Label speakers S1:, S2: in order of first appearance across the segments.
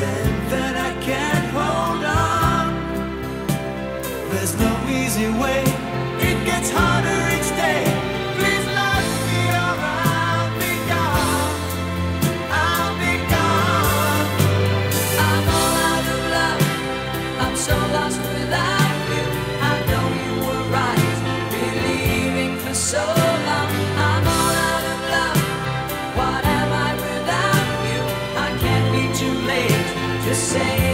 S1: innocent that I
S2: can't hold on. There's no easy way, it gets harder.
S1: just say.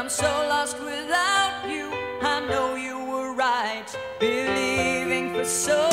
S1: I'm so lost without you. I know you were right, believing for so